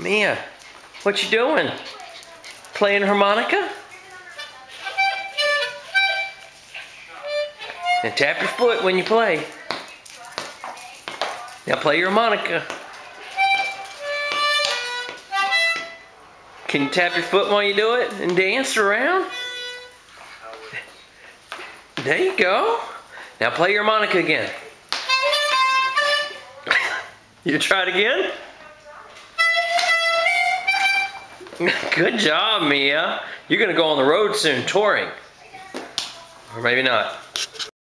Mia, what you doing? Playing harmonica? And tap your foot when you play. Now play your harmonica. Can you tap your foot while you do it and dance around? There you go. Now play your harmonica again. You try it again? Good job, Mia. You're gonna go on the road soon touring. Or maybe not.